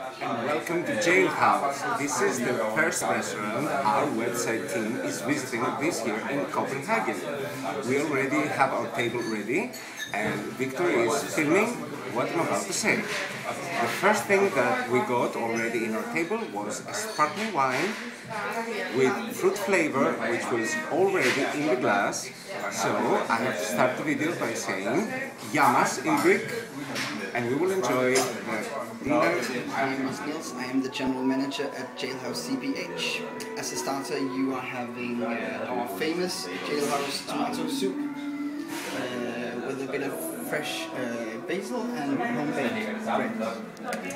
and welcome to Jailhouse. This is the first restaurant our website team is visiting this year in Copenhagen. We already have our table ready and Victor is filming what I'm about to say. The first thing that we got already in our table was a sparkling wine with fruit flavor which was already in the glass. So I have to start the video by saying Yamas in Greek and we will enjoy the dinner. My name is Niels. I am the general manager at Jailhouse CPH. As a starter, you are having uh, our famous Jailhouse tomato soup uh, with a bit of fresh uh, basil and homemade bread.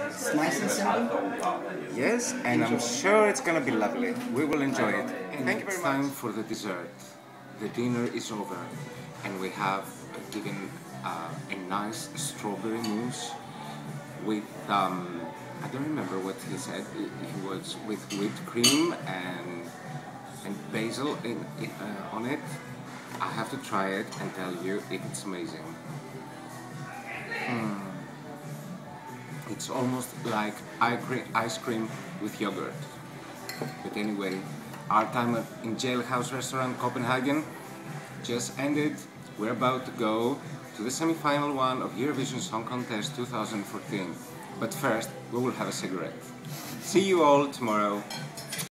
It's nice and simple. Yes, and I'm sure it's gonna be lovely. We will enjoy it. And Thank you very much. time for the dessert. The dinner is over, and we have given uh, a nice strawberry mousse with um, I don't remember what he said. It was with whipped cream and and basil in, in, uh, on it. I have to try it and tell you it's amazing. Mm. It's almost like ice cream with yogurt. But anyway, our time in Jailhouse Restaurant Copenhagen just ended. We're about to go to the semi-final one of Eurovision Song Contest 2014. But first, we will have a cigarette. See you all tomorrow.